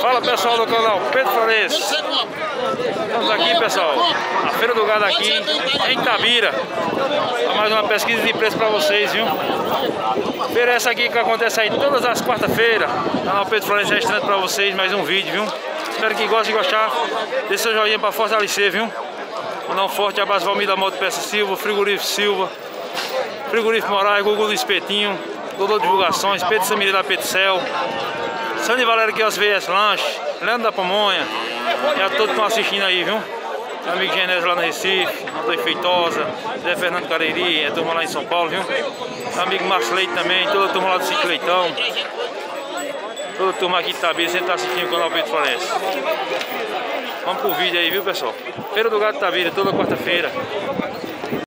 Fala pessoal do canal Pedro Flores. Estamos aqui pessoal, a Feira do Gado aqui em Tabira. Mais uma pesquisa de preço para vocês, viu? Feira essa aqui que acontece aí todas as quarta-feiras. Canal Pedro Flores registrando para vocês mais um vídeo, viu? Espero que gostem de gostar. Deixe seu joinha para fortalecer, viu? Mandar um forte abraço Valmir da Moto Peça Silva, Frigorífico Silva, Frigorífico Moraes, Google do Espetinho, Dodô Divulgações, Pedro Samiri da Sandy Valério aqui, os VS Lanche, Leandro da Pamonha, e a todos que estão assistindo aí, viu? Meu amigo Genésio lá no Recife, Antônio Feitosa, Zé Fernando Cariri, é turma lá em São Paulo, viu? Meu amigo Márcio Leite também, toda a turma lá do Sítio Leitão. Toda a turma aqui de Tabira, sempre está assistindo o canal Pedro. Vamos pro vídeo aí, viu pessoal? Feira do Gado Tabira, toda quarta-feira.